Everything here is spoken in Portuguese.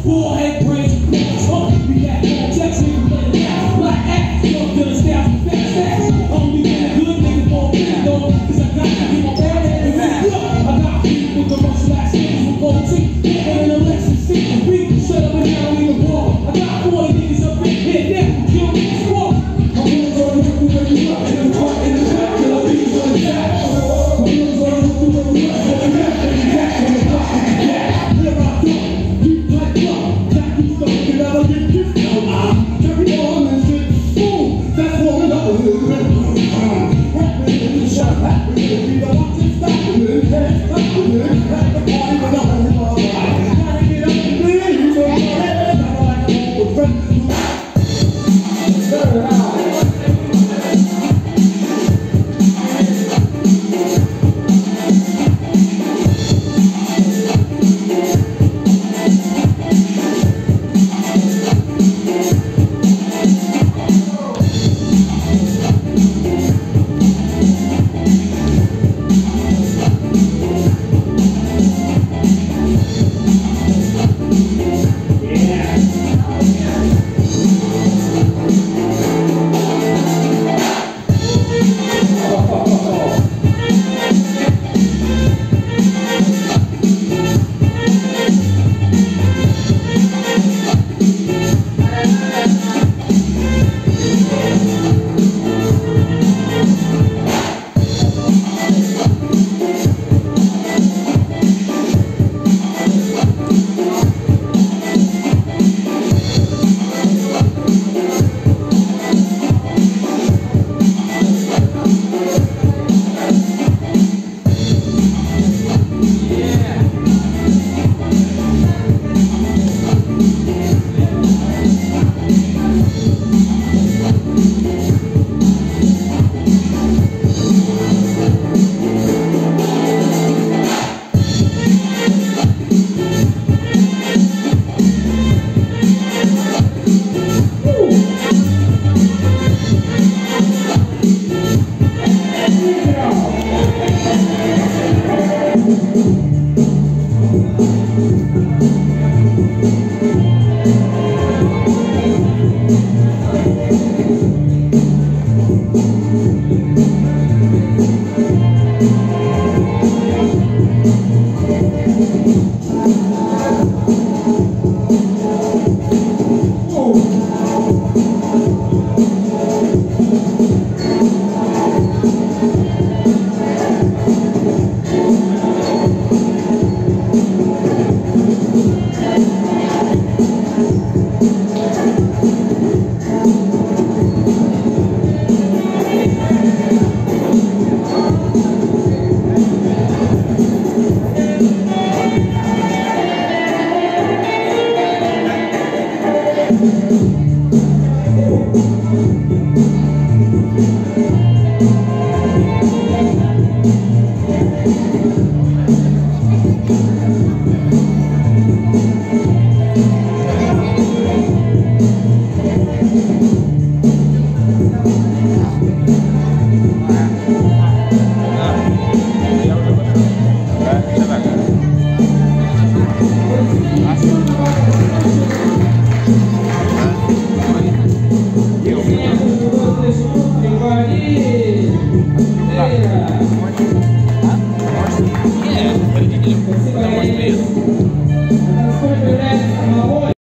who Música